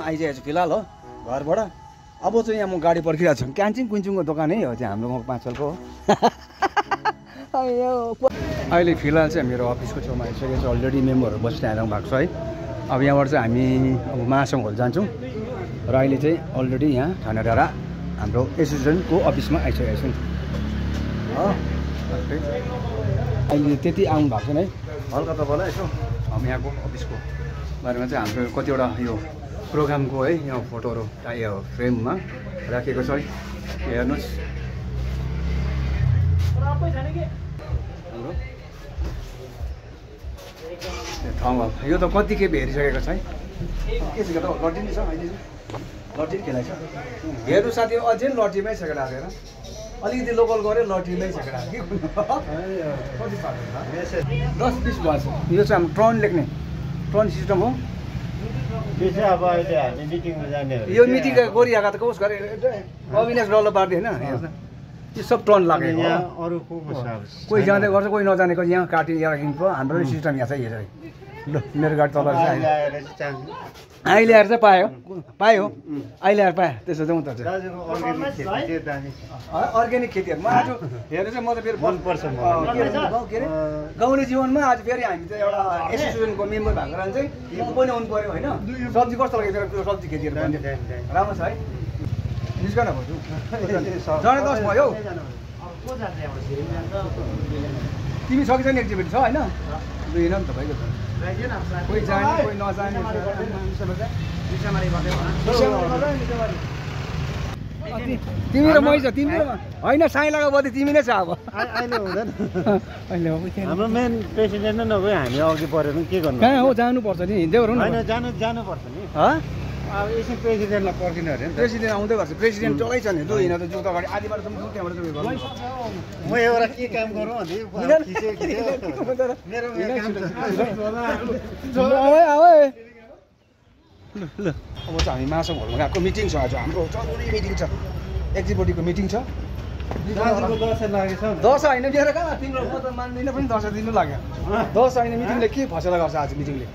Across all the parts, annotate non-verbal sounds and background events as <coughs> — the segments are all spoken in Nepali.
हलमा आइसकेको छु फिलहाल हो घरबाट। अब चाहिँ यहाँ म गाडी पर्खिरहेको छु। क्यान्चिङ कुन्चिङको दोकानै हो चाहिँ हाम्रो गाउँको पाँचलको हो। <laughs> अहिले फिलहाल चाहिँ मेरो अफिसको छेउमा आइसकेको छ अलरेडी मेम्बरहरू बसिरहेको भएको छ है। अब यहाँबाट चाहिँ हामी अब महासङ्घ होल जान्छौँ। र अहिले चाहिँ अलरेडी यहाँ ठाना डाँडा हाम्रो एसोसिएसनको अफिसमा आइसकेको छौँ। हो। अहिले त्यति आउनु भएको छैन है। हल्का तपाईँलाई यसो अब यहाँको अफिसको बारेमा चाहिँ हाम्रो कतिवटा यो प्रोग्रामको है यो फोटोहरू यो फ्रेममा राखेको छ है। हेर्नुहोस्। हाम्रो। यो ठाउँमा यो त कति खेप हेरिसकेको छ है। के छ त? लट्ठी नै छ अहिले खेलाइ छ। हेर्नु साथी अझै लट्ठीमै सेकेर हालेर अलिकति लोकल गऱ्यो कति पाएको दस बिस भएछ। यो चाहिँ हाम्रो ट्रन लेख्ने। ट्रन सिस्टम हो। त्यो चाहिँ अब अहिले हामी मिटिङमा जाने हो। यो मिटिङ गरिरहेको त कस गरे अविनाश डल्लो पार्दै होइन। यो सब टर्न लागेको यहाँ अरू को? कोही जाँदै गर्छ कोही नजानेको यहाँ काटी राखिन्छ हाम्रो सिस्टम यहाँ छ हेर ल मेरो गाडी तल अहिले आएर चाहिँ पायो। पायो। अहिले आएर पायो। त्यसो चाहिँ उता अर्ग्यानिक खेती चाहिँ दामी छ। अर्ग्यानिक खेतीहरू म आज हेर्नु चाहिँ म त फेरि मनपर्छ। के अरे गाउँले जीवनमा आज फेरि हामी चाहिँ एउटा एसोसिएसनको मेम्बर भएको कारण चाहिँ यो पनि आउनु पऱ्यो होइन? सब्जी कस्तो लाग्यो त्यो सब्जी खेतीहरू। राम्रो छ है। निस्कन भन्छु जडे दस भयो। हौ तिमी छैन एक्जिबिट छ होइन? दुई न नि त भइगयो त। कोही जाने कोही नजाने तिमी र मै छ तिमी होइन साई लगाएको बदी तिमी नै छ अब। अहिले हुँदैन। अहिले अब के हाम्रो मेन प्रेसिडेन्ट नै नभए हामी अघि बढेर पनि के गर्नु? कहाँ हो? जानुपर्छ नि हिँड्दै गरौँ होइन न जानु जानुपर्छ नि। हँ? अब यसो प्रेसिडेन्टलाई पर्खिनु अरे प्रेसिडेन्ट आउँदै गर्छ। प्रेसिडेन्ट चलाइछ नि। दुई हिँड त जुत्ता अगाडि आधी बाटोसम्म त्यहाँबाट चाहिँ उयो गरौँ म एउटा के काम गरौँ भने ल ल। अब चाहिँ हामी मासुङ हलमा गएको मिटिङ छ आज। हाम्रो जरुरी मिटिङ छ। एक्जिक्युटिभको मिटिङ छ। दसैँ होइन मेरो कहाँ? तिम्रो म त मान्दिनँ पनि दसैँ दिनु लाग्यो। दस होइन मिटिङले के फसेला गर्छ आज मिटिङले?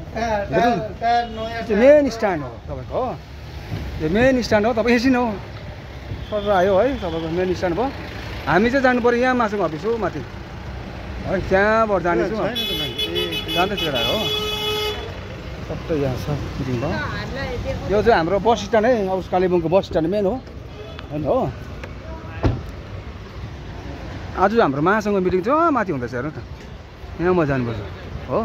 त्यो मेन स्ट्यान्ड हो तपाईँको हो। त्यो मेन स्ट्यान्ड हो तपाईँ एकछिन हो। सर आयो है तपाईँको मेन स्ट्यान्ड भयो। हामी चाहिँ जानु पऱ्यो यहाँ मासुङ अफिस हो माथि। है त्यहाँबाट जानेछौँ। जाँदैछ केटा हो। सबै यहाँ छ मिटिङ भयो। यो चाहिँ हाम्रो बस स्ट्यान्ड है अब कालेबुङको बस स्ट्यान्ड मेन हो। होइन हो। आज हाम्रो महासँग मिटिङ अँ माथि हुँदैछ हेर्नु त। यहाँ म जानुपर्छ। हो?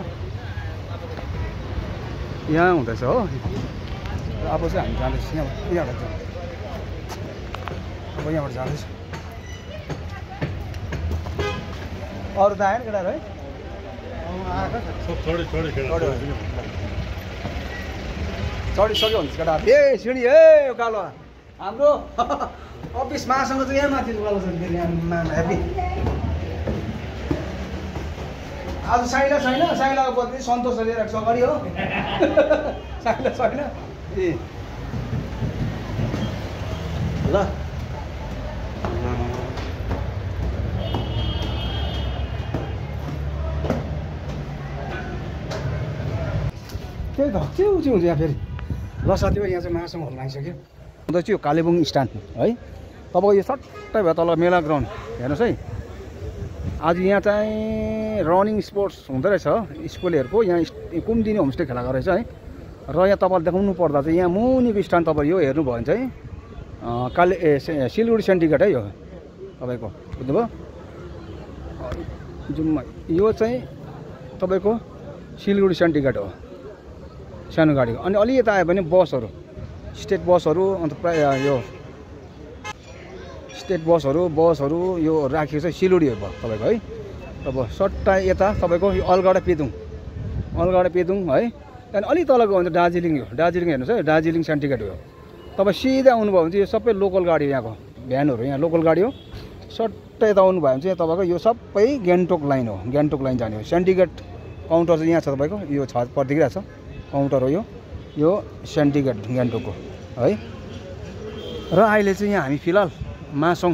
यहाँ हुँदैछ हो? अब चाहिँ हामी जाँदैछ। यहाँबाट यहाँबाट जाउँ। अब यहाँबाट जाँदैछ। अरू त आएन केटाहरू है? चढिसक्यो भने केटा ए सिँढी ए उकालो हाम्रो। <laughs> अफिस मासँग चाहिँ यहाँ माथि उकालो छ फेरि यहाँ ह्याप्पी आज साइला छैन साइलाको बदली सन्तोष लिएर अगाडि हो। <laughs> साइला छैन? ए। ल। त्यही त के चाहिँ हुन्छ यहाँ फेरि? ल साथी यहाँ चाहिँ महासँग हल्ला आइसक्यो। अन्त चाहिँ यो कालेबुङ स्ट्यान्ड है? तपाईँको यो सट्टै भयो तल मेला ग्राउन्ड। हेर्नुहोस् है। आज यहाँ चाहिँ रनिङ स्पोर्ट्स हुँदो रहेछ स्कुलहरूको। यहाँ कुमुदिनी होमस्टे खेलाएको रहेछ है। र यहाँ तपाईँले देखाउनु पर्दा चाहिँ यहाँ मुनिको स्ट्यान्ड तपाईँ यो हेर्नुभयो भने चाहिँ काले ए सिलगढी सेन्डिकेट है यो। तपाईँको बुझ्नुभयो? जुम्मा। यो चाहिँ तपाईँको सिलगढी सेन्डिकेट हो। सानो गाडीको। अनि अलि यता आयो भने बसहरू। स्टेट बसहरू अन्त प्राय यो स्टेट बसहरू बसहरू यो राखिएको चाहिँ सिलगढी भयो तपाईँको है? अब सट्टा यता तपाईँको यो अलगढा पेदुङ। अलगढा पेदुङ है? त्यहाँदेखि अलिक तल गयो भने त दार्जिलिङ हो दार्जिलिङ हेर्नुहोस् है दार्जिलिङ सेन्टिकेट हो। तपाईँ सिधै आउनुभयो भने चाहिँ यो सबै लोकल गाडी हो यहाँको भ्यानहरू यहाँ लोकल गाडी हो। सट्टै यता आउनुभयो भने चाहिँ तपाईँको यो सबै गान्तोक लाइन हो। गान्तोक लाइन जाने हो। सेन्टिकेट काउन्टर चाहिँ यहाँ छ तपाईँको। यो छ पर देखिरहेको छ। काउन्टर हो यो। यो सेन्टिकेट गान्तोकको है? र अहिले चाहिँ यहाँ हामी फिलहाल मासोङ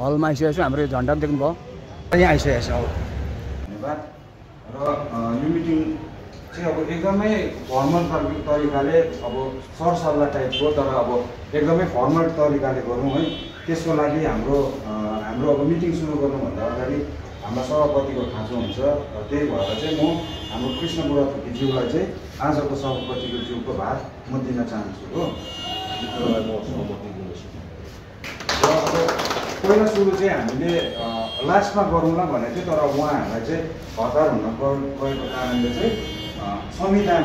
हलमा आइसकेको छौँ हाम्रो यो झन्डा पनि देख्नुभयो। यहाँ आइसकेको छ अब धन्यवाद। र यो मिटिङ चाहिँ अब एकदमै फर्मल तरि- तरिकाले अब सरसल्लाह टाइपको तर अब एकदमै फर्मल तरिकाले गरौँ है। त्यसको लागि हाम्रो हाम्रो अब मिटिङ सुरु गर्नुभन्दा अगाडि हाम्रा सभापतिको खाँचो हुन्छ। र त्यही भएर चाहिँ म हाम्रो कृष्ण बुढाथोकीज्यूलाई चाहिँ आजको सभापतिको ज्यूको भार म दिन चाहन्छु हो मित्रलाई म सहमति दिनुहोस् र अब पहिला सुरु चाहिँ हामीले लास्टमा गरौँला भनेको थियो तर उहाँहरूलाई चाहिँ हतार हुन गएको कारणले चाहिँ संविधान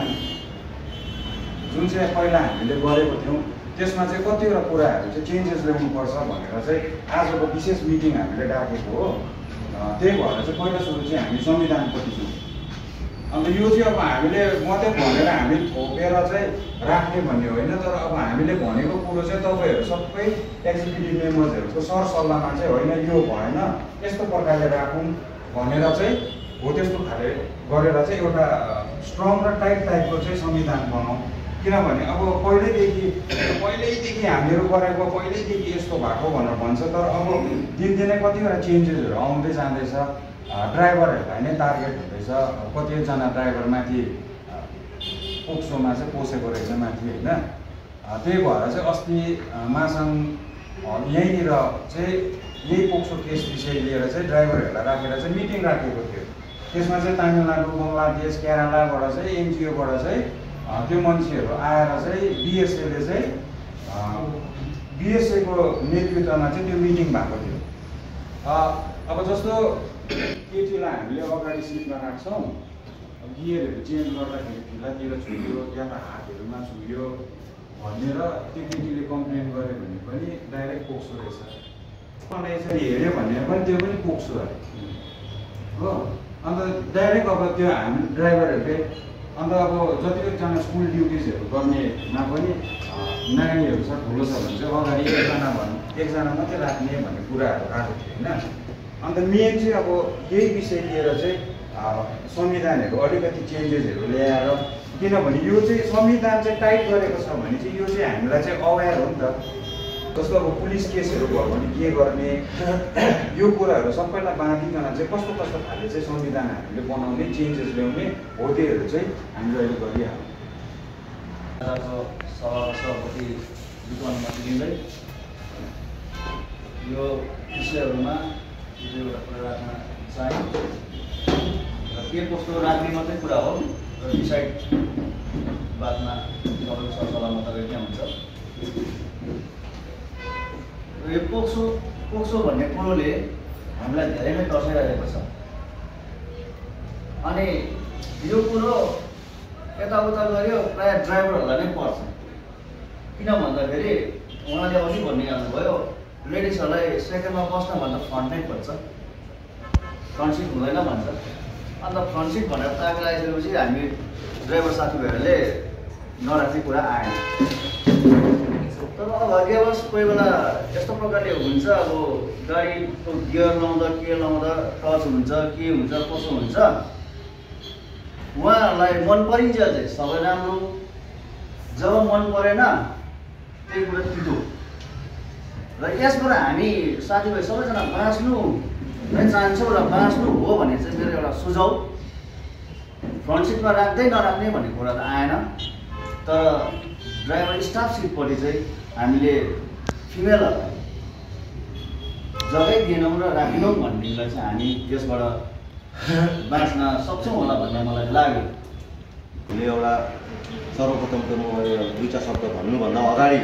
जुन चाहिँ पहिला हामीले गरेको थियौँ त्यसमा चाहिँ कतिवटा कुराहरू चाहिँ चेन्जेस ल्याउनुपर्छ भनेर चाहिँ आजको विशेष मिटिङ हामीले डाकेको हो। त्यही भएर चाहिँ पहिला सुरु चाहिँ हामी संविधानपट्टि छौँ। अन्त यो चाहिँ अब हामीले मात्रै भनेर हामी थोपेर चाहिँ राख्ने भन्ने होइन तर अब हामीले भनेको कुरो चाहिँ तपाईँहरू सबै एक्जिक्युटिभ मेम्बर्सहरूको सरसल्लाहमा चाहिँ होइन यो भएन। यस्तो प्रकारले राखौँ भनेर चाहिँ हो त्यस्तो खाले गरेर चाहिँ एउटा स्ट्रङ र टाइट टाइपको चाहिँ संविधान बनाऊ। किनभने अब पहिल्यैदेखि पहिल्यैदेखि हामीहरू गरेको पहिल्यैदेखि यस्तो भएको भनेर भन्छ तर अब दिनदिनै कतिवटा चेन्जेसहरू आउँदै जाँदैछ। ड्राइभरहरूलाई नै टार्गेट हुँदैछ। कतिजना ड्राइभर माथि पोक्सोमा चाहिँ पोसेको रहेछ माथि होइन? त्यही भएर चाहिँ अस्ति मासाङ यहीँनिर चाहिँ यही पोक्सो केस विषय लिएर चाहिँ ड्राइभरहरूलाई राखेर चाहिँ मिटिङ राखेको थियो। त्यसमा चाहिँ तामिलनाडु बङ्गलादेश केरलाबाट चाहिँ एनजिओबाट चाहिँ त्यो मान्छेहरू आएर चाहिँ बिएसएले चाहिँ बिएसएको नेतृत्वमा चाहिँ त्यो मिटिङ भएको थियो। अब जस्तो केटीलाई हामीले अगाडि सिटमा राख्छौँ। गियरहरू चेन्ज गर्दाखेरि ढिलातिर छुट्यो या त हातहरूमा छुट्यो भनेर त्यो केटीले कम्प्लेन गर्यो भने पनि डाइरेक्ट पोक्सो रहेछ। मलाई यसरी हेऱ्यो भने पनि त्यो पनि पोक्सो अरे हो? अन्त डाइरेक्ट अब त्यो हामी ड्राइभरहरूले अन्त अब जतिजना स्कुल ड्युटिजहरू गर्नेमा पनि नानीहरू छ ठुलो छ भने चाहिँ अगाडि एकजना भन् एकजना मात्रै राख्ने भन्ने कुराहरू आएको थियो होइन। अन्त मेन चाहिँ अब यही विषय लिएर चाहिँ संविधानहरू अलिकति चेन्जेसहरू ल्याएर किनभने यो चाहिँ संविधान चाहिँ टाइट गरेको छ भने चाहिँ यो चाहिँ हामीलाई चाहिँ अवेर हो नि त। जस्तो अब पुलिस केसहरू भयो भने के गर्ने? <coughs> यो कुराहरू सबैलाई बाँधिकन चाहिँ कस्तो कस्तो खाले चाहिँ संविधान हामीले बनाउने चेन्जेस ल्याउने हो त्योहरू चाहिँ हामीले अहिले सभा सभापति यो विषयहरूमा यो एउटा कुरा राख्न चाहे र के कस्तो राख्ने मात्रै कुरा हो र डिसाइड बादमा तपाईँको सरसल्लाहमा तपाईँ के हुन्छ र यो पोक्सो पोक्सो भन्ने कुरोले हामीलाई धेरै नै तर्साइरहेको छ अनि यो कुरो यताउता गऱ्यो प्रायः ड्राइभरहरूलाई नै पर्छ किन भन्दाखेरि उहाँले अघि भनिहाल्नुभयो लेडिजहरूलाई सेकेन्डमा बस्न भन्दा फ्रन्ट नै खोज्छ फ्रन्ट सिट हुँदैन भन्छ। अन्त फ्रन्ट सिट भनेर ताक लगाइसकेपछि हामी ड्राइभर साथीभाइहरूले नराख्ने कुरा आएन। तर अभाग्यवश कोही बेला यस्तो प्रकारले हुन्छ अब गाडीको गियर लाउँदा के लाउँदा टच हुन्छ के हुन्छ कसो हुन्छ। उहाँहरूलाई मन परिन्छ चाहिँ सबै राम्रो। जब मन परेन त्यही कुरा तितो। र यसबाट हामी साथीभाइ सबैजना बाँच्नु नै चाहन्छौँ र बाँच्नु हो भने चाहिँ मेरो एउटा सुझाउ। फ्रन्ट सिटमा राख्दै नराख्ने भन्ने कुरा त आएन। तर ड्राइभर स्टाफ सिटपट्टि चाहिँ हामीले फिमेलहरूलाई जग्गै दिएनौँ र राखेनौँ भनेदेखिलाई चाहिँ हामी त्यसबाट बाँच्न सक्छौँ होला भन्ने मलाई लाग्यो। मैले एउटा सर्वप्रथम त म यो दुईवटा शब्द भन्नुभन्दा अगाडि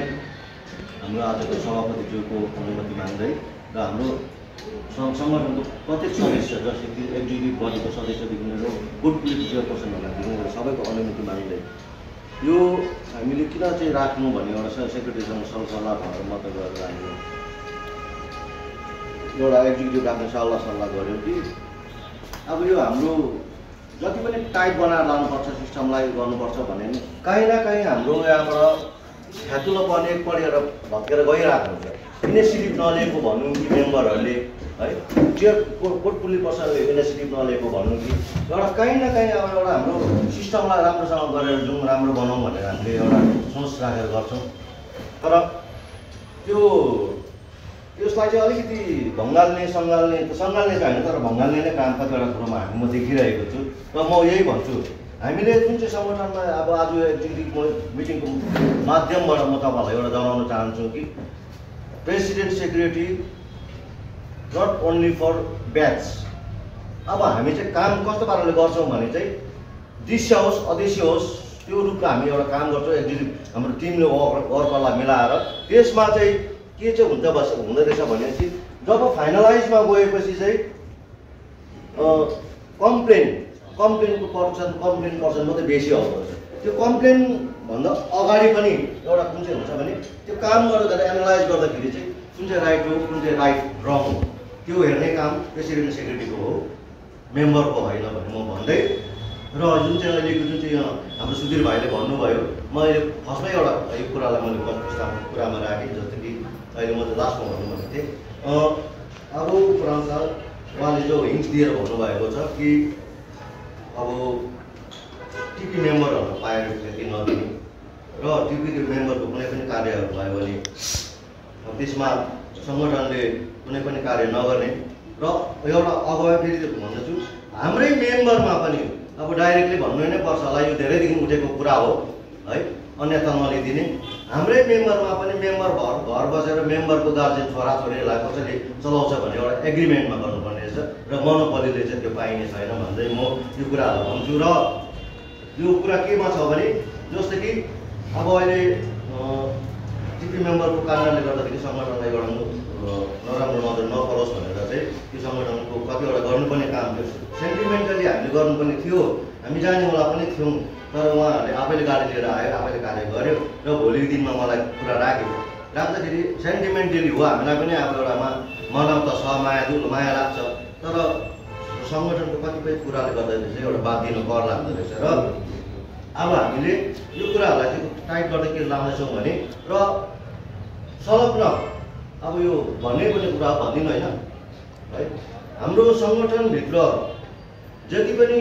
हाम्रो आजको सभापतिज्यूको अनुमति माग्दै र हाम्रो सङ्गठनको प्रत्येक सदस्य जस्तै कि एक्जिक्युटिभ बडीको सदस्यदेखि लिएर गुड पुलिस चेयरपर्सनहरूलाई लिएर सबैको अनुमति माग्दै। यो हामीले किन चाहिँ राख्नु भन्ने एउटा सेक्रेटरीसँग सरसल्लाह भएर मात्रै गरेर हामीले एउटा एक्जिक्युटिभ राख्ने सल्लाह सल्लाह गऱ्यौँ कि अब यो हाम्रो जति पनि टाइट बनाएर लानुपर्छ सिस्टमलाई गर्नुपर्छ भने काहीँ न काहीँ हाम्रो यहाँबाट फ्यातुलो पर्ने एकपल्ट भत्केर गइरहेको हुन्छ। इनिसिएटिभ नलिएको भनौँ कि मेम्बरहरूले है? चेयर कोर्ट पुलिस पर्सनले इनिसिएटिभ नलिएको भनौँ कि। एउटा काहीँ न काहीँ अब एउटा हाम्रो सिस्टमलाई राम्रोसँग गरेर जाउँ राम्रो बनाउँ भनेर हामीले एउटा सोच राखेर गर्छौँ। तर त्यो त्यसलाई चाहिँ अलिकति भङ्गाल्ने सङ्गाल्ने सङ्गाल्ने त होइन तर भङ्गाल्ने नै काम कतिवटा कुरोमा हामी म देखिरहेको छु। र म यही भन्छु हामीले जुन चाहिँ सङ्गठनमा अब आज एक्जिक्युटिभ मिटिङको माध्यमबाट म तपाईँहरूलाई एउटा जनाउन चाहन्छु कि president secretary not only for batch. अब हामी चाहिँ काम कस्तो पाराले गर्छौँ भने चाहिँ दृश्य होस् अदृश्य होस् त्यो रूपमा हामी एउटा काम गर्छौँ। एक्जिक्युटिभ हाम्रो टिमले वर्क वर्करलाई मिलाएर त्यसमा चाहिँ के चाहिँ हुन्छ बस हुँदो रहेछ भनेपछि जब फाइनलाइजमा गएपछि चाहिँ कम्प्लेन कम्प्लेनको पर्सन कम्प्लेन पर्सन मात्रै बेसी आउँदो रहेछ त्यो कम्प्लेनभन्दा अगाडि पनि एउटा कुन चाहिँ हुन्छ भने त्यो काम गर्दा एनालाइज गर्दाखेरि चाहिँ कुन चाहिँ राइट हो कुन चाहिँ राइट रङ हो। त्यो हेर्ने काम प्रेसिडेन्ट सेक्रेटरीको हो मेम्बरको होइन भने म भन्दै। र जुन चाहिँ अहिलेको जुन चाहिँ हाम्रो सुधीर भाइले भन्नुभयो म अहिले फर्स्टमै एउटा यो कुरालाई मैले पुस्ताको कुरामा राखेँ जस्तो कि अहिले म लास्टमा भन्नु भनेको थिएँ। अँ, अर्को कुराअनुसार उहाँले जो हिन्ट दिएर भन्नुभएको छ कि अब टिपी मेम्बरहरू पाएको क्षति नदिने। र टिपी मेम्बरको कुनै पनि कार्यहरू भयो भने त्यसमा सङ्गठनले कुनै पनि कार्य नगर्ने। र एउटा अगुवा फेरि भन्दछु हाम्रै मेम्बरमा पनि अब डाइरेक्टली भन्नु नै पर्छ होला यो धेरैदेखि उठेको कुरा हो। है अन्यथा नलिदिने। हाम्रै मेम्बरमा पनि मेम्बर घर घर बसेर मेम्बरको गार्जेन छोराछोरीलाई कसरी चलाउँछ भन्ने एउटा एग्रिमेन्टमा गर्नुपर्ने रहेछ र मनोपलीले चाहिँ त्यो पाइने छैन भन्दै म यो कुराहरू भन्छु र यो कुरा केमा छ भने जस्तो कि अब अहिले टिपी मेम्बरको कारणले गर्दाखेरि सङ्गठनलाई अँ, नराम्रो नजर नपरोस् भनेर चाहिँ त्यो सङ्गठनको कतिवटा गर्नुपर्ने काम थियो। सेन्टिमेन्टली हामीले गर्नुपर्ने थियो हामी जानेवाला पनि थियौँ तर उहाँहरूले आफैले गाडी लिएर आयो आफैले कार्य गर्यो र भोलिको दिनमा मलाई कुरा राख्यो। राख्दाखेरि सेन्टिमेन्टली हो हामीलाई पनि अब एउटा मा मनाउ त छ माया माया लाग्छ। तर सङ्गठनको कतिपय कुराले गर्दाखेरि चाहिँ एउटा बात दिनु कर लाग्दो रहेछ र अब हामीले यो कुराहरूलाई चाहिँ टाइट गर्दै के लाउँदैछौँ भने र संलग्न अब यो भन्ने पनि कुरा भन्दिनँ होइन। है हाम्रो सङ्गठनभित्र जति पनि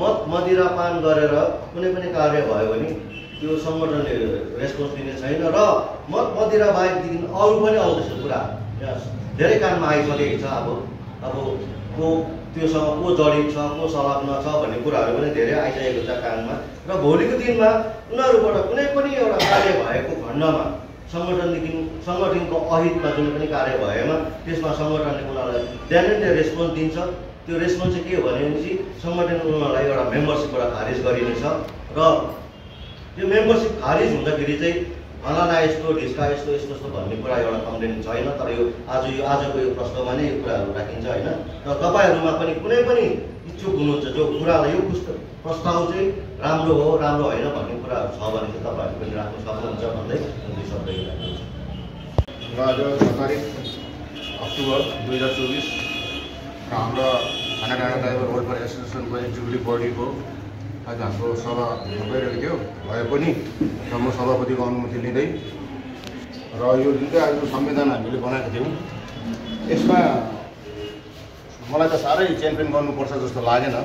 मद मदिरापान गरेर कुनै पनि कार्य भयो भने त्यो सङ्गठनले रेस्पोन्स दिने छैन र मद मदिरा बाहेकदेखि अरू पनि आउँदैछ कुरा। धेरै कानमा आइसकेको छ अब। अब को त्योसँग को जडित छ को संलग्न छ भन्ने कुराहरू पनि धेरै आइसकेको छ कानमा। र भोलिको दिनमा उनीहरूबाट कुनै पनि एउटा कार्य भएको खण्डमा सङ्गठनदेखि सङ्गठनको अहितमा जुन पनि कार्य भएमा त्यसमा सङ्गठनले उनीहरूलाई बिहान त्यो रेस्पोन्स दिन्छ। त्यो रेस्पोन्स चाहिँ के हो भनेपछि सङ्गठन उनीहरूलाई एउटा मेम्बरसिपबाट खारिज गरिनेछ। र त्यो मेम्बरसिप खारिज हुँदाखेरि चाहिँ फलाना यस्तो ढिस्का यस्तो यस्तो यस्तो भन्ने कुरा एउटा कम्प्लेन छैन तर यो आज यो आजको यो प्रश्नमा नै यो कुराहरू राखिन्छ होइन? र तपाईँहरूमा पनि कुनै पनि इच्छुक हुनुहुन्छ जो कुरालाई यो पुस्तक प्रस्ताव चाहिँ राम्रो हो राम्रो होइन भन्ने कुराहरू छ भने चाहिँ तपाईँहरू पनि राख्नु सक्नुहुन्छ भन्दै दुई शब्द यो आज छ तारिक अक्टोबर दुई हजार चौबिस हाम्रो खाना डाँडा ड्राइभर वेलफेयर एसोसिएसनको एक्जिक्युटिभ बडीको आज हाम्रो सभा भइरहेको थियो भए पनि म सभापतिको अनुमति लिँदै र यो जुन चाहिँ आज संविधान हामीले बनाएको थियौँ यसमा मलाई त साह्रै च्याम्पियन गर्नुपर्छ जस्तो लागेन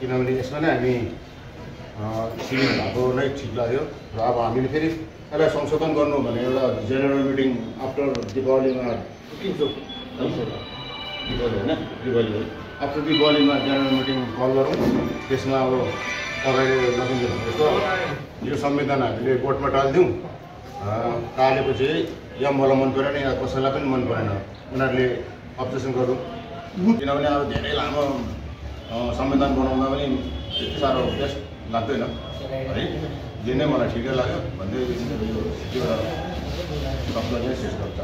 किनभने यसमा नै हामी सिभिल भएको नै ठिक लाग्यो र अब हामीले फेरि यसलाई संशोधन गर्नु भने एउटा जेनरल मिटिङ आफ्टर दिपावलीमा के छ दिपावली होइन आफ्टर दिपावलीमा जेनरल मिटिङ कल गरौँ। त्यसमा अब तपाईँले भने जस्तो यो संविधान हामीले बोर्डमा टालिदिउँ। टालेपछि या मलाई मन परेन या कसैलाई पनि मन परेन। उनीहरूले अब्जेक्सन गरौँ किनभने अब धेरै लामो संविधान बनाउँदा पनि त्यति साह्रो बेस्ट लाग्दैन। है? जे नै मलाई ठिकै लाग्यो भन्दै यो शब्द चाहिँ शेष गर्छ।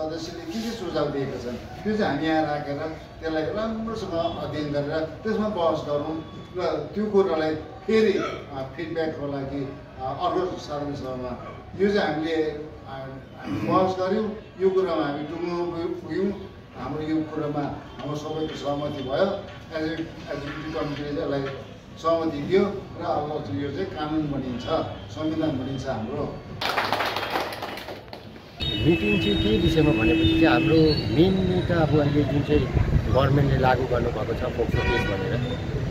सदस्यले के के सुझाव दिएका छन्? त्यो चाहिँ हामी यहाँ राखेर त्यसलाई राम्रोसँग अध्ययन गरेर त्यसमा बहस गरौँ र त्यो कुरालाई फेरि फिडब्याकको लागि अर्को साधारण सभामा। यो चाहिँ हामीले हामी बहस गऱ्यौँ यो कुरामा हामी टुङ्गो पुग्यौँ हाम्रो यो कुरामा हाम्रो सबैको सहमति भयो। एज एक्जिक्युटिभ कमिटीले यसलाई सहमति दियो र अब यो चाहिँ कानुन बनिन्छ संविधान बनिन्छ हाम्रो। मिटिङ चाहिँ के विषयमा भनेपछि चाहिँ हाम्रो मेनली त अब अहिले जुन चाहिँ गभर्मेन्टले लागू गर्नुभएको छ पोक्सो केस भनेर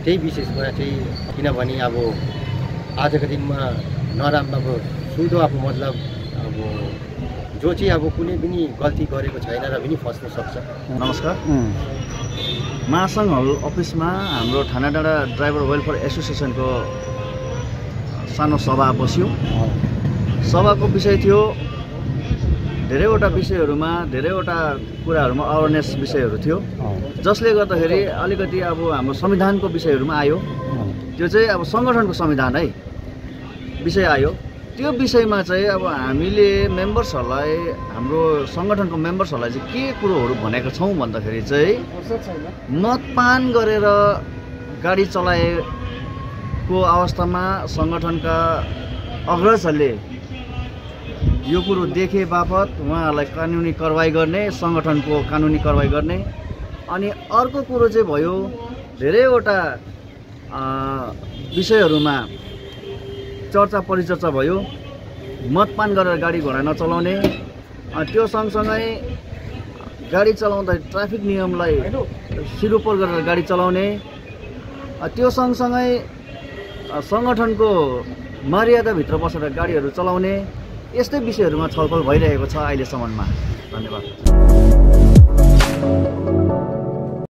त्यही विशेषमा चाहिँ किनभने अब आजको दिनमा नराम्रो अब सुधो अब मतलब अब जो चाहिँ अब कुनै पनि गल्ती गरेको छैन र पनि फस्न सक्छ। नमस्कार। महासङ्घ अफिसमा हाम्रो ठाना डाँडा ड्राइभर वेलफेयर एसोसिएसनको सानो सभा बस्यो। सभाको विषय थियो धेरैवटा विषयहरूमा धेरैवटा कुराहरूमा अवेरनेस विषयहरू थियो। जसले गर्दाखेरि अलिकति अब हाम्रो संविधानको विषयहरूमा आयो। त्यो चाहिँ अब सङ्गठनको संविधान है। विषय आयो। त्यो विषयमा चाहिँ अब हामीले मेम्बर्सहरूलाई हाम्रो सङ्गठनको मेम्बर्सहरूलाई चाहिँ के कुरोहरू भनेका छौँ भन्दाखेरि चाहिँ मदपान गरेर गाडी चलाएको अवस्थामा सङ्गठनका अग्रजहरूले यो कुरो देखे बापत उहाँहरूलाई कानुनी कारवाही गर्ने सङ्गठनको कानुनी कारवाही गर्ने। अनि अर्को कुरो चाहिँ भयो धेरैवटा विषयहरूमा चर्चा परिचर्चा भयो। मदपान गरेर गाडी घोडा नचलाउने। त्यो सँगसँगै गाडी चलाउँदा ट्राफिक नियमलाई सिरोपर गरेर गाडी चलाउने। त्यो सँगसँगै सङ्गठनको मर्यादाभित्र बसेर गाडीहरू चलाउने। यस्तै विषयहरूमा छलफल भइरहेको छ अहिलेसम्ममा। धन्यवाद।